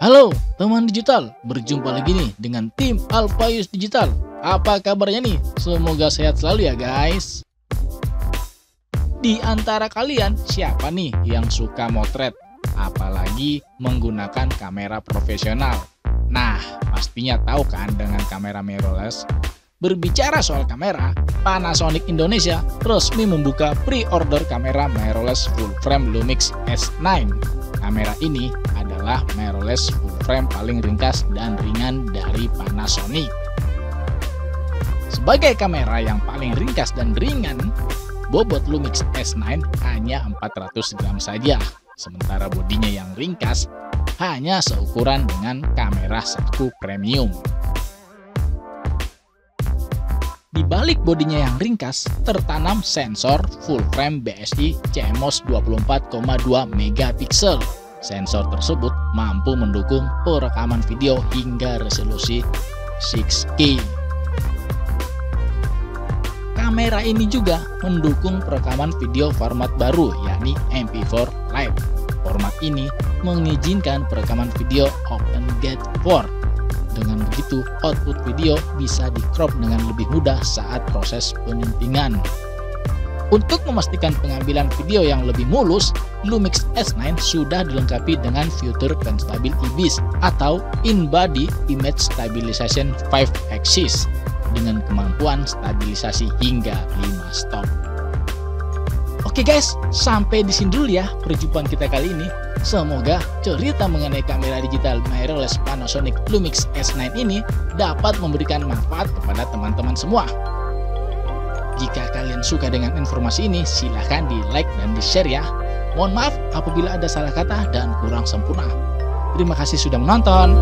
Halo teman digital, berjumpa lagi nih dengan tim Alpayus Digital. Apa kabarnya nih? Semoga sehat selalu ya guys. Di antara kalian, siapa nih yang suka motret? Apalagi menggunakan kamera profesional. Nah, pastinya tahu kan dengan kamera mirrorless? Berbicara soal kamera, Panasonic Indonesia resmi membuka pre-order kamera mirrorless full frame Lumix S9. Kamera ini adalah mirrorless full frame paling ringkas dan ringan dari Panasonic. Sebagai kamera yang paling ringkas dan ringan, bobot Lumix S9 hanya 400 gram saja, sementara bodinya yang ringkas hanya seukuran dengan kamera saku premium. Di balik bodinya yang ringkas, tertanam sensor full frame BSI CMOS 24,2 megapiksel. Sensor tersebut mampu mendukung perekaman video hingga resolusi 6K kamera ini juga mendukung perekaman video format baru yakni MP4 Live. Format ini mengizinkan perekaman video OpenGate 4. Dengan begitu, output video bisa di crop dengan lebih mudah saat proses penyuntingan. Untuk memastikan pengambilan video yang lebih mulus, Lumix S9 sudah dilengkapi dengan fitur Constable IBIS atau In-Body Image Stabilization 5 Axis dengan kemampuan stabilisasi hingga 5 stop. Oke guys, sampai di sini dulu ya perjumpaan kita kali ini. Semoga cerita mengenai kamera digital mirrorless Panasonic Lumix S9 ini dapat memberikan manfaat kepada teman-teman semua. Jika kalian suka dengan informasi ini, silahkan di like dan di share ya. Mohon maaf apabila ada salah kata dan kurang sempurna. Terima kasih sudah menonton.